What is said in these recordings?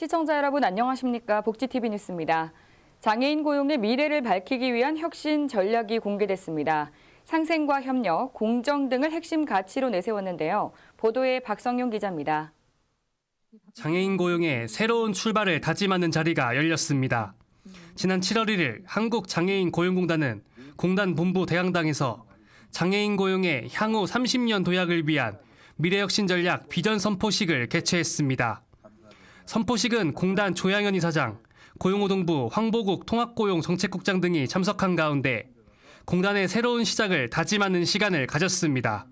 시청자 여러분 안녕하십니까? 복지TV 뉴스입니다. 장애인 고용의 미래를 밝히기 위한 혁신 전략이 공개됐습니다. 상생과 협력, 공정 등을 핵심 가치로 내세웠는데요. 보도에 박성용 기자입니다. 장애인 고용의 새로운 출발을 다짐하는 자리가 열렸습니다. 지난 7월 1일 한국장애인 고용공단은 공단 본부 대항당에서 장애인 고용의 향후 30년 도약을 위한 미래혁신 전략 비전 선포식을 개최했습니다. 선포식은 공단 조양현 이사장, 고용노동부 황보국 통합고용 정책국장 등이 참석한 가운데 공단의 새로운 시작을 다짐하는 시간을 가졌습니다.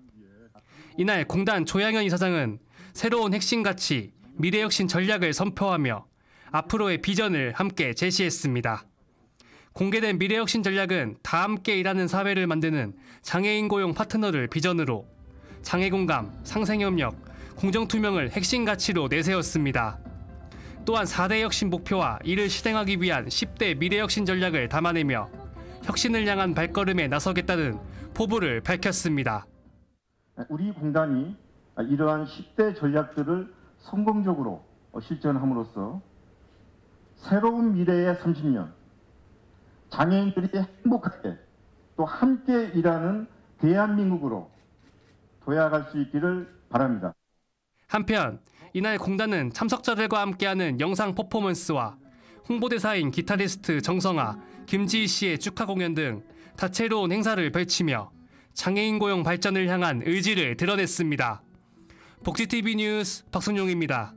이날 공단 조양현 이사장은 새로운 핵심 가치, 미래혁신 전략을 선포하며 앞으로의 비전을 함께 제시했습니다. 공개된 미래혁신 전략은 다 함께 일하는 사회를 만드는 장애인 고용 파트너를 비전으로 장애 공감, 상생 협력, 공정 투명을 핵심 가치로 내세웠습니다. 또한 4대 혁신 목표와 이를 실행하기 위한 10대 미래 혁신 전략을 담아내며 혁신을 향한 발걸음에 나서겠다는 포부를 밝혔습니다. 우리 공단이 이러한 10대 전략들을 성공적으로 실천함으로써 새로운 미래의 30년, 장애인들이 행복하게 또 함께 일하는 대한민국으로 도약할 수 있기를 바랍니다. 한편 이날 공단은 참석자들과 함께하는 영상 퍼포먼스와 홍보대사인 기타리스트 정성아, 김지희 씨의 축하 공연 등 다채로운 행사를 펼치며 장애인 고용 발전을 향한 의지를 드러냈습니다. 복지TV 뉴스 박순용입니다.